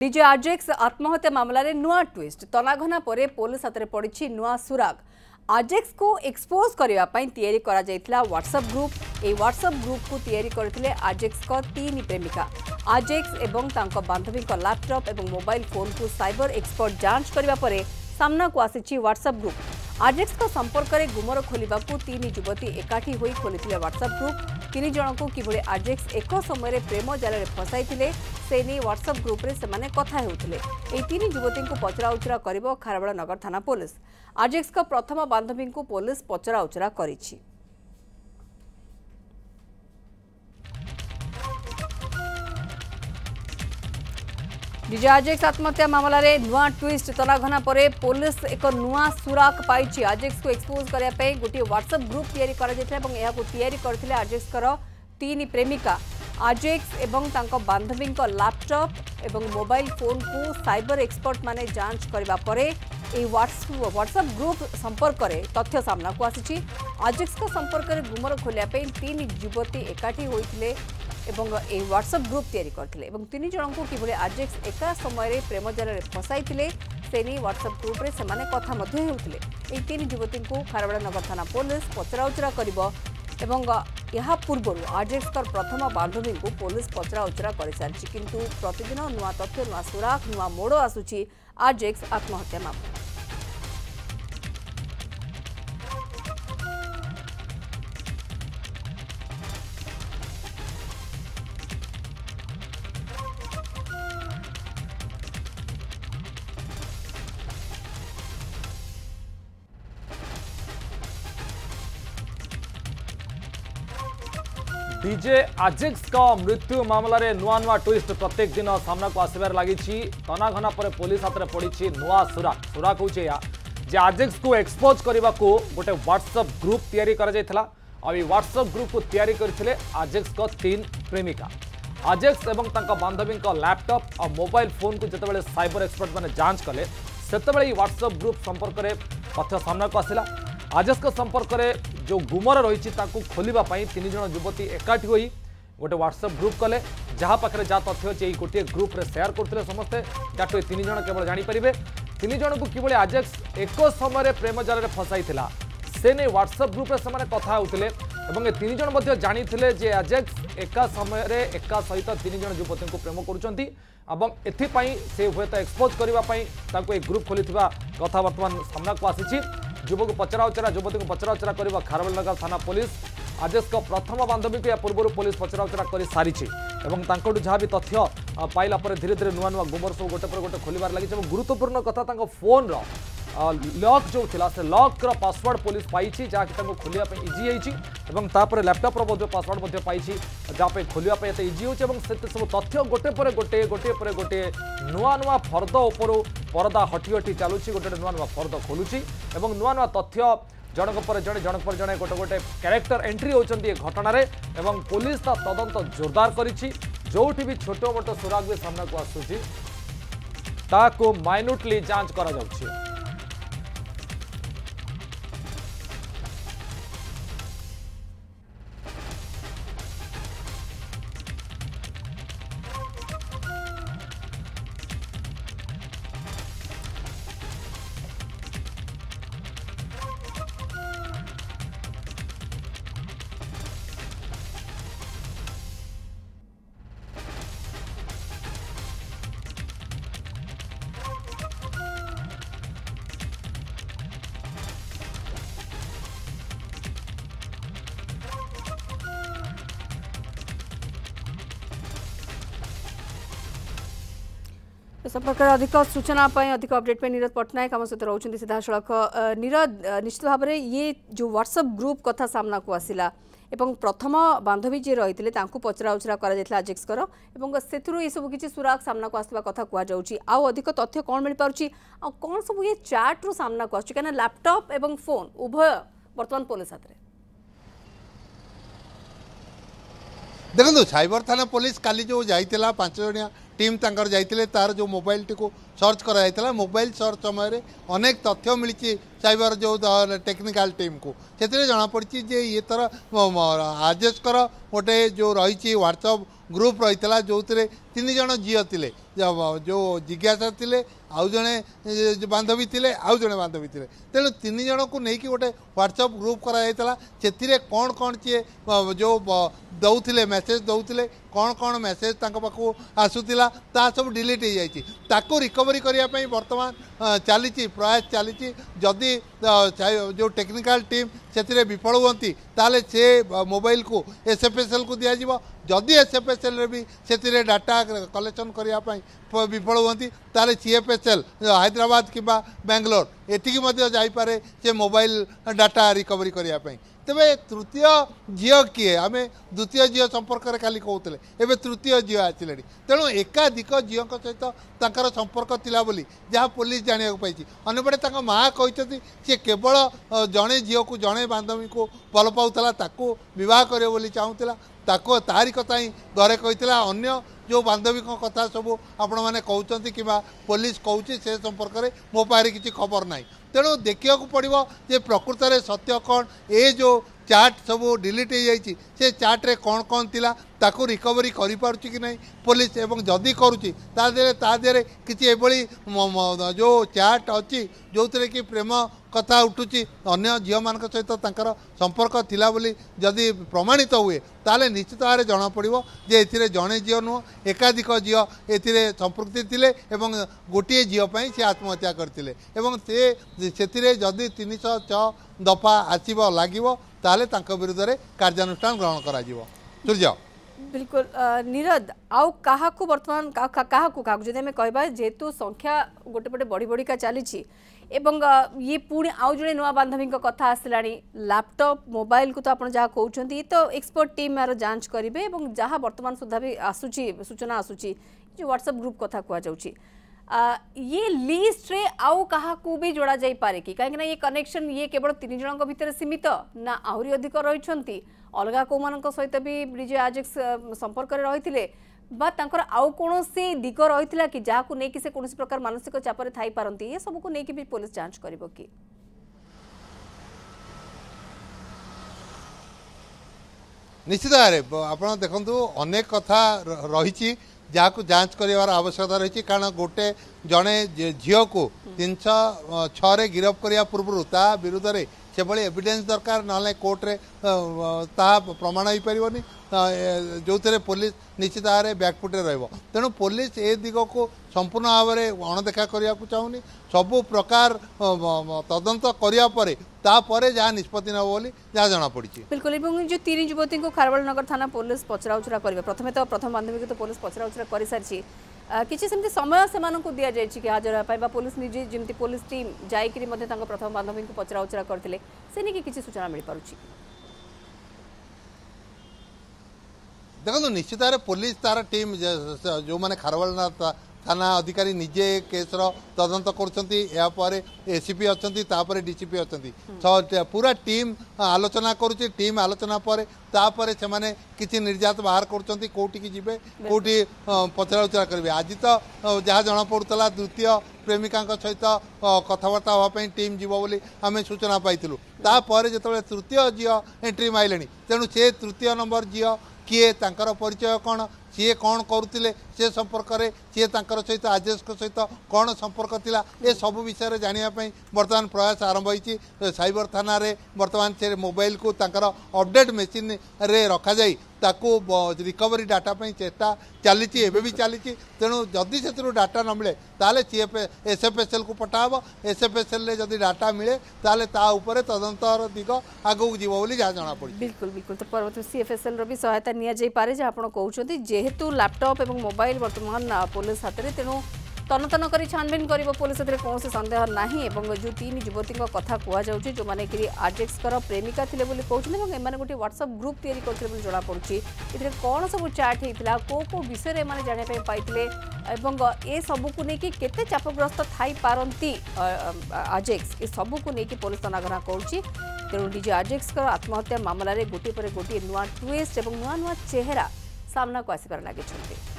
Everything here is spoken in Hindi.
ডিজে আর্জেক্স আত্মহত্যা মামলার নূয়া টুইস্ট তনাঘনা পরে পুলিশ হাতে পড়ছে নূয়া সুরাগ আর্জেক্সকে এক্সপোজ করা তৈরি করা হোয়াটসঅ্যাপ গ্রুপ এই হোয়াটসঅ্যাপ গ্রুপকু তৈরি করে আর্জেক্সক তিন প্রেমিকা আর্জেক্স এবং তাঁর বান্ধবীঙ্ ল্যাপটপ এবং মোবাইল ফোনকু সাইবর এক্সপর্ট যাঞ্চ করা পরে সামনাকু আসিছে হোয়াটসঅ্যাপ গ্রুপ ଆଜେକ୍ସଙ୍କ ସମ୍ପର୍କରେ ଗୁମର ଖୋଲିବାକୁ ତିନି ଯୁବତୀ ଏକାଠି ହୋଇ ଖୋଲିଥିଲେ ହ୍ୱାଟ୍ସଆପ୍ ଗ୍ରୁପ୍ ତିନି ଜଣଙ୍କୁ କିଭଳି ଆଜେକ୍ସ ଏକ ସମୟରେ ପ୍ରେମ ଜାଲରେ ଫସାଇଥିଲେ ସେ ନେଇ ହ୍ୱାଟ୍ସଆପ୍ ଗ୍ରୁପ୍ରେ ସେମାନେ କଥା ହେଉଥିଲେ ଏହି ତିନି ଯୁବତୀଙ୍କୁ ପଚରାଉଚରା କରିବ ଖାରବେଳ ନଗର ଥାନା ପୋଲିସ ଆଜେକ୍ସଙ୍କ ପ୍ରଥମ ବାନ୍ଧବୀଙ୍କୁ ପୋଲିସ ପଚରାଉଚରା କରିଛି विजय आजेक्स आत्महत्या मामलें नुआ ट्विस्ट तनाघना पर पुलिस एक नुआ सुराक पाई आजेक्स को एक्सपोज करने गोटे ह्वाट्सअप ग्रुप तैयारी तीन प्रेमिका आजेक्स और बांधवी लैपटप और मोबाइल फोन को सबर एक्सपर्ट मैंने जांच करने ह्वाट्सअप ग्रुप संपर्क में तथ्य सामना को आसी आजेक्स संपर्क में गुमर खोलने तीन युवती एकाठी होते এবং এই হোয়াটসঅ্যাপ গ্রুপ তৈরি করে এবং তিন জনক কিভাবে আর্জেক্স একা সময়ের প্রেম জালে ফসাই সে নিয়ে হোয়াটসঅপ গ্রুপে সে কথা হেউলে এই তিন যুবতী খারবাড়া নগর থানা পুলিশ পচরাউচরা করব এবং ଏହା ପୂର୍ବରୁ ଆର୍ଜେକ୍ସଙ୍କର ପ୍ରଥମ ବାନ୍ଧବୀଙ୍କୁ ପୋଲିସ ପଚରାଉଚରା କରିସାରିଛି କିନ୍ତୁ ପ୍ରତିଦିନ ନୂଆ ତଥ୍ୟ ନୂଆ সুরাখ ନୂଆ ମୋଡ଼ ଆସୁଛି ଆର୍ଜେକ୍ସ ଆତ୍ମହତ୍ୟା মামলা ଡିଜେ ଆଜେକ୍ସଙ୍କ ମୃତ୍ୟୁ ମାମଲାରେ ନୂଆ ନୂଆ ଟ୍ୱିଷ୍ଟ ପ୍ରତ୍ୟେକ ଦିନ ସାମ୍ନାକୁ ଆସିବାରେ ଲାଗିଛି ତନାଘନା ପରେ ପୋଲିସ ହାତରେ ପଡ଼ିଛି ନୂଆ ସୁରାକ ସୁରାକ ହେଉଛି ଏହା ଯେ ଆଜେକ୍ସକୁ ଏକ୍ସପୋଜ୍ କରିବାକୁ ଗୋଟେ ହ୍ୱାଟ୍ସଆପ୍ ଗ୍ରୁପ୍ ତିଆରି କରାଯାଇଥିଲା ଆଉ ଏଇ ହ୍ୱାଟ୍ସଆପ୍ ଗ୍ରୁପ୍କୁ ତିଆରି କରିଥିଲେ ଆଜେକ୍ସଙ୍କ ତିନି ପ୍ରେମିକା ଆଜେକ୍ସ ଏବଂ ତାଙ୍କ ବାନ୍ଧବୀଙ୍କ ଲ୍ୟାପଟପ୍ ଆଉ ମୋବାଇଲ ଫୋନ୍କୁ ଯେତେବେଳେ ସାଇବର ଏକ୍ସପର୍ଟମାନେ ଯାଞ୍ଚ କଲେ ସେତେବେଳେ ଏଇ ହ୍ୱାଟ୍ସଆପ୍ ଗ୍ରୁପ୍ ସମ୍ପର୍କରେ ତଥ୍ୟ ସାମ୍ନାକୁ ଆସିଲା राजेश संपर्क में जो गुमर रही खोलवापनिज युवती एकाठी हो गोटे ह्वाट्सअप ग्रुप कले जहाँ पाखे जहाँ तथ्य अच्छे गोटे ग्रुप रे शेयर करते समस्ते तीन जन केवल जापर तीन जन को किभ आजेक्स एक समय प्रेम जाल में फसाई से नहीं ह्वाट्सअप ग्रुप से कथा तीन जन जानी जे आजेक्स एका समय एका सहित तीन जन युवती प्रेम करें से हेत एक्सपोज करने ग्रुप खोली कथा बर्तमान सामना को आसी যুবক পচরাউচরা যুবতী পচরাউচরা করব খারবেলনগর থানা পুলিশ আদেশক প্রথম বান্ধবীকে এ পূর্ব পুলিশ পচরাউচরা করে সারিছে এবং তাঁকু যা বি তথ্য পাইলা পরে ধীরে ধীরে নূয় নূয় গোবর সব গোটে পরে গোটে খোলার লাগিছে এবং গুরুত্বপূর্ণ কথা তাঁর ফোনর লକ୍ ଯେଉଁ ଥିଲା ସେ ଲକ୍ର ପାସୱାର୍ଡ଼ ପୋଲିସ ପାଇଛି ଯାହାକି ତାଙ୍କୁ ଖୋଲିବା ପାଇଁ ଇଜି ହେଇଛି ଏବଂ ତାପରେ ଲ୍ୟାପଟପ୍ର ଯେଉଁ ପାସୱାର୍ଡ଼ ମଧ୍ୟ ପାଇଛି ଯାହା ପାଇଁ ଖୋଲିବା ପାଇଁ ଏତେ ଇଜି ହେଉଛି ଏବଂ ସେତେ ସବୁ ତଥ୍ୟ ଗୋଟେ ପରେ ଗୋଟିଏ ଗୋଟିଏ ପରେ ଗୋଟିଏ ନୂଆ ନୂଆ ଫର୍ଦ ଉପରୁ ପରଦା ହଟି ହଟି ଚାଲୁଛି ଗୋଟେ ଗୋଟେ ନୂଆ ନୂଆ ଫର୍ଦ ଖୋଲୁଛି ଏବଂ ନୂଆ ନୂଆ ତଥ୍ୟ ଜଣକ ପରେ ଜଣେ ଜଣକ ପରେ ଜଣେ ଗୋଟେ ଗୋଟେ କ୍ୟାରେକ୍ଟର ଏଣ୍ଟ୍ରି ହେଉଛନ୍ତି ଏ ଘଟଣାରେ ଏବଂ ପୋଲିସ ତା ତଦନ୍ତ ଜୋରଦାର କରିଛି ଯେଉଁଠି ବି ଛୋଟ ମୋଟ ସୁରାଗ ବି ସାମ୍ନାକୁ ଆସୁଛି ତାକୁ ମାଇନ୍ୟୁଟଲି ଯାଞ୍ଚ କରାଯାଉଛି ଏ ସମ୍ପର୍କରେ ଅଧିକ ସୂଚନା ପାଇଁ ଅଧିକ ଅପଡେଟ୍ ପାଇଁ ନିରଜ ପଟ୍ଟନାୟକ ଆମ ସହିତ ରହୁଛନ୍ତି ସିଧାସଳଖ ନିରଜ ନିଶ୍ଚିତ ଭାବରେ ଇଏ ଯେଉଁ ହ୍ୱାଟ୍ସଆପ୍ ଗ୍ରୁପ୍ କଥା ସାମ୍ନାକୁ ଆସିଲା ଏବଂ ପ୍ରଥମ ବାନ୍ଧବୀ ଯିଏ ରହିଥିଲେ ତାଙ୍କୁ ପଚରା ଉଚରା କରାଯାଇଥିଲା ଆଜେକ୍ସଙ୍କର ଏବଂ ସେଥିରୁ ଏସବୁ କିଛି ସୁରାଗ ସାମ୍ନାକୁ ଆସିଥିବା କଥା କୁହାଯାଉଛି ଆଉ ଅଧିକ ତଥ୍ୟ କ'ଣ ମିଳିପାରୁଛି ଆଉ କ'ଣ ସବୁ ଇଏ ଚାଟ୍ରୁ ସାମ୍ନାକୁ ଆସୁଛି କାହିଁକିନା ଲ୍ୟାପ୍ଟପ୍ ଏବଂ ଫୋନ୍ ଉଭୟ ବର୍ତ୍ତମାନ ପୋଲିସ ହାତରେ ଦେଖନ୍ତୁ ସାଇବର ଥାନା ପୋଲିସ କାଲି ଯେଉଁ ଯାଇଥିଲା ପାଞ୍ଚ ଜଣିଆ टीम तर जाते तार जो मोबाइल टी को सर्च कर मोबाइल सर्च समय अनेक तथ्य मिली सैबर जो टेक्निकाल टीम को से जमापड़ी जे ये तर राजेशर गोटे जो रही ह्वाट्सअप ग्रुप रही जो थे तीन जन झील जो जिज्ञासा थे आउ जड़े बांधवी थे आउ जड़े बांधवी थे तेणु तीन जन को लेकिन गोटे ह्वाट्सअप ग्रुप कर कौन कौन किए जो दौले मेसेज दौले କ'ଣ କ'ଣ ମେସେଜ୍ ତାଙ୍କ ପାଖକୁ ଆସୁଥିଲା ତାହା ସବୁ ଡିଲିଟ୍ ହୋଇଯାଇଛି ତାକୁ ରିକଭରି କରିବା ପାଇଁ ବର୍ତ୍ତମାନ ଚାଲିଛି ପ୍ରୟାସ ଚାଲିଛି ଯଦି ଯେଉଁ ଟେକ୍ନିକାଲ୍ ଟିମ୍ ସେଥିରେ ବିଫଳ ହୁଅନ୍ତି ତାହେଲେ ସେ ମୋବାଇଲକୁ ଏସ୍ଏଫ୍ଏସ୍ଏଲ୍କୁ ଦିଆଯିବ ଯଦି ଏସ୍ଏଫ୍ଏସ୍ଏଲ୍ରେ ବି ସେଥିରେ ଡାଟା କଲେକ୍ସନ୍ କରିବା ପାଇଁ ବିଫଳ ହୁଅନ୍ତି ତାହେଲେ ସିଏଫ୍ଏସ୍ଏଲ୍ ହାଇଦ୍ରାବାଦ କିମ୍ବା ବାଙ୍ଗାଲୋର ଏଠିକି ମଧ୍ୟ ଯାଇପାରେ ସେ ମୋବାଇଲ ଡାଟା ରିକଭରି କରିବା ପାଇଁ ତେବେ ତୃତୀୟ ଝିଅ କିଏ ଆମେ ଦ୍ୱିତୀୟ ଝିଅ ସମ୍ପର୍କରେ କାଲି କହୁଥିଲେ ଏବେ ତୃତୀୟ ଝିଅ ଆସିଲେଣି ତେଣୁ ଏକାଧିକ ଝିଅଙ୍କ ସହିତ ତାଙ୍କର ସମ୍ପର୍କ ଥିଲା ବୋଲି ଯାହା ପୋଲିସ ଜାଣିବାକୁ ପାଇଛି ଅନ୍ୟପଟେ ତାଙ୍କ ମା' କହିଛନ୍ତି ସେ କେବଳ ଜଣେ ଝିଅକୁ ଜଣେ ବାନ୍ଧବୀଙ୍କୁ ଭଲ ପାଉଥିଲା ତାକୁ ବିବାହ କରିବ ବୋଲି ଚାହୁଁଥିଲା ତାକୁ ତାରି କଥା ହିଁ ଘରେ କହିଥିଲା ଅନ୍ୟ ଯେଉଁ ବାନ୍ଧବୀଙ୍କ କଥା ସବୁ ଆପଣମାନେ କହୁଛନ୍ତି କିମ୍ବା ପୋଲିସ କହୁଛି ସେ ସମ୍ପର୍କରେ ମୋ ପାଖରେ କିଛି ଖବର ନାହିଁ ତେଣୁ ଦେଖିବାକୁ ପଡ଼ିବ ଯେ ପ୍ରକୃତରେ ସତ୍ୟ କ'ଣ ଏ ଯେଉଁ ଚାଟ୍ ସବୁ ଡିଲିଟ୍ ହେଇଯାଇଛି ସେ ଚାଟ୍ରେ କ'ଣ କ'ଣ ଥିଲା ତାକୁ ରିକଭରି କରିପାରୁଛି କି ନାହିଁ ପୋଲିସ ଏବଂ ଯଦି କରୁଛି ତା ଦେହରେ ତା ଦେହରେ କିଛି ଏଭଳି ଯେଉଁ ଚାଟ୍ ଅଛି ଯେଉଁଥିରେ କି ପ୍ରେମ କଥା ଉଠୁଛି ଅନ୍ୟ ଝିଅମାନଙ୍କ ସହିତ ତାଙ୍କର ସମ୍ପର୍କ ଥିଲା ବୋଲି ଯଦି ପ୍ରମାଣିତ ହୁଏ ତାହେଲେ ନିଶ୍ଚିତ ଭାବରେ ଜଣାପଡ଼ିବ ଯେ ଏଥିରେ ଜଣେ ଝିଅ ନୁହଁ ଏକାଧିକ ଝିଅ ଏଥିରେ ସମ୍ପୃକ୍ତି ଥିଲେ ଏବଂ ଗୋଟିଏ ଝିଅ ପାଇଁ ସେ ଆତ୍ମହତ୍ୟା କରିଥିଲେ ଏବଂ ସେଥିରେ ଯଦି ତିନିଶହ ଛଅ ଦଫା ଆସିବ ଲାଗିବ ତାହେଲେ ତାଙ୍କ ବିରୁଦ୍ଧରେ କାର୍ଯ୍ୟାନୁଷ୍ଠାନ ଗ୍ରହଣ କରାଯିବ ସୂର୍ଯ୍ୟ ବିଲକୁଲ ନିରଦ ଆଉ କାହାକୁ ବର୍ତ୍ତମାନ କାହାକୁ କାହାକୁ ଯଦି ଆମେ କହିବା ଯେହେତୁ ସଂଖ୍ୟା ଗୋଟେ ପଟେ ବଢ଼ି ବଢ଼ିକା ଚାଲିଛି ଏବଂ ଇଏ ପୁଣି ଆଉ ଜଣେ ନୂଆ ବାନ୍ଧବୀଙ୍କ କଥା ଆସିଲାଣି ଲ୍ୟାପଟପ୍ ମୋବାଇଲକୁ ତ ଆପଣ ଯାହା କହୁଛନ୍ତି ଇଏ ତ ଏକ୍ସପର୍ଟ ଟିମ୍ ଏହାର ଯାଞ୍ଚ କରିବେ ଏବଂ ଯାହା ବର୍ତ୍ତମାନ ସୁଦ୍ଧା ବି ଆସୁଛି ସୂଚନା ଆସୁଛି ଯେଉଁ ହ୍ୱାଟ୍ସଆପ୍ ଗ୍ରୁପ୍ କଥା କୁହାଯାଉଛି ये लिस्ट रे आउ कहा को भी जोड़ा जाई पारे कि कहीं ये कनेक्शन ये केवल तीन जन भर सीमित ना आहरी अधिक रही अलग कौ मान सहित भी विजय आजक संपर्क में रही थे आउ कौन से दिग रही कि जहाँ को लेकिन से प्रकार मानसिक चाप चापर थपारती ये सब कुछ भी पुलिस जांच कर कि निश्चित भाव आप देखु अनेक कथा रही ଯାହାକୁ ଯାଞ୍ଚ କରିବାର ଆବଶ୍ୟକତା ରହିଛି କାରଣ ଗୋଟେ ଜଣେ ଝିଅକୁ ତିନିଶହ ଛଅରେ ଗିରଫ କରିବା ପୂର୍ବରୁ ତା ବିରୁଦ୍ଧରେ ସେଭଳି ଏଭିଡେନ୍ସ ଦରକାର ନହେଲେ କୋର୍ଟରେ ତାହା ପ୍ରମାଣ ହୋଇପାରିବନି ଯେଉଁଥିରେ ପୋଲିସ ନିଶ୍ଚିତ ଭାବରେ ବ୍ୟାକ୍ଫୁଟ୍ରେ ରହିବ ତେଣୁ ପୋଲିସ ଏ ଦିଗକୁ ସମ୍ପୂର୍ଣ୍ଣ ଭାବରେ ଅଣଦେଖା କରିବାକୁ ଚାହୁଁନି ସବୁ ପ୍ରକାର ତଦନ୍ତ କରିବା ପରେ ତାପରେ ଯାହା ନିଷ୍ପତ୍ତି ନେବ ବୋଲି ଯାହା ଜଣାପଡ଼ିଛି ବିଲକୁଲ ଏବଂ ଯେଉଁ ତିନି ଯୁବତୀଙ୍କୁ ଖାରବାଳ ନଗର ଥାନା ପୋଲିସ ପଚରା ଉଚରା କରିବେ ପ୍ରଥମେ ତ ପ୍ରଥମ ବାନ୍ଧବୀକୁ ତ ପୋଲିସ ପଚରା ଉଚରା କରିସାରିଛି କିଛି ସେମିତି ସମୟ ସେମାନଙ୍କୁ ଦିଆଯାଇଛି କି ହାଜର ହେବା ପାଇଁ ବା ପୋଲିସ ନିଜେ ଯେମିତି ପୋଲିସ ଟିମ୍ ଯାଇକରି ମଧ୍ୟ ତାଙ୍କ ପ୍ରଥମ ବାନ୍ଧବୀଙ୍କୁ ପଚରା ଉଚରା କରିଥିଲେ ସେ ନେଇକି କିଛି ସୂଚନା ମିଳିପାରୁଛି ଦେଖନ୍ତୁ ନିଶ୍ଚିତ ଭାବରେ ପୋଲିସ ତାର ଟିମ୍ ଯେଉଁମାନେ ଖାରବାଳନାଥ থানা অধিকারী নিজে কেসর তদন্ত করছেন এরপরে এসিপি অপরে ডিসিপি অনেক পুরা টিম আলোচনা করছে টিম আলোচনা পরে তাপরে সে কিছু নির্যাত বাহার করছেন কোটিকি যাবে কোটি পচরাউচরা করবে আজ তো যা জনপড়ুলা দ্বিতীয় প্রেমিকাঙ্ক সহিত কথাবার্তা হওয়া টিম যাব বলে আমি সূচনা পাইলু তাপরে যেতবে তৃতীয় ঝিও এন্ট্রি মাইলে তেমন সে তৃতীয় নম্বর ঝিও কিয়ে তাঁর পরিচয় কোণ ସିଏ କ'ଣ କରୁଥିଲେ ସେ ସମ୍ପର୍କରେ ସିଏ ତାଙ୍କର ସହିତ ଆଜେସ୍ଙ୍କ ସହିତ କ'ଣ ସମ୍ପର୍କ ଥିଲା ଏସବୁ ବିଷୟରେ ଜାଣିବା ପାଇଁ ବର୍ତ୍ତମାନ ପ୍ରୟାସ ଆରମ୍ଭ ହୋଇଛି ସାଇବର ଥାନାରେ ବର୍ତ୍ତମାନ ସେ ମୋବାଇଲକୁ ତାଙ୍କର ଅପଡ଼େଟ୍ ମେସିନ୍ରେ ରଖାଯାଇ रिकवरी डाटा चेस्टा चली भी चली तेणु जदि से डाटा न मिले तेल C F S F S L को पठाब एस एफ एस एल जदि डाटा मिले तो तापर तदंत दिग आगे जी जहाँ जना पड़े बिल्कुल बिल्कुल तो परवर्त सी एफ एस एल रही सहायता निजाई जहाँ आप कहते जेहेतु लैपटप और मोबाइल बर्तमान पुलिस हाथ में तेणु ତନତନ କରି ଛାନଭିନ୍ କରିବ ପୋଲିସ ଏଥିରେ କୌଣସି ସନ୍ଦେହ ନାହିଁ ଏବଂ ଯେଉଁ ତିନି ଯୁବତୀଙ୍କ କଥା କୁହାଯାଉଛି ଯେଉଁମାନେ କି ଆର୍ଜେକ୍ସଙ୍କର ପ୍ରେମିକା ଥିଲେ ବୋଲି କହୁଛନ୍ତି ଏବଂ ଏମାନେ ଗୋଟିଏ ହ୍ୱାଟ୍ସଆପ୍ ଗ୍ରୁପ୍ ତିଆରି କରିଥିଲେ ବୋଲି ଜଣାପଡ଼ୁଛି ଏଥିରେ କ'ଣ ସବୁ ଚାଟ୍ ହେଇଥିଲା କେଉଁ କେଉଁ ବିଷୟରେ ଏମାନେ ଜାଣିବା ପାଇଁ ପାଇଥିଲେ ଏବଂ ଏସବୁକୁ ନେଇକି କେତେ ଚାପଗ୍ରସ୍ତ ଥାଇପାରନ୍ତି ଆର୍ଜେକ୍ସ ଏସବୁକୁ ନେଇକି ପୋଲିସ ତନାଘନା କରୁଛି ତେଣୁ ଡିଜି ଆର୍ଜେକ୍ସଙ୍କର ଆତ୍ମହତ୍ୟା ମାମଲାରେ ଗୋଟିଏ ପରେ ଗୋଟିଏ ନୂଆ ଟୁଇଷ୍ଟ ଏବଂ ନୂଆ ନୂଆ ଚେହେରା ସାମ୍ନାକୁ ଆସିବାର ଲାଗିଛନ୍ତି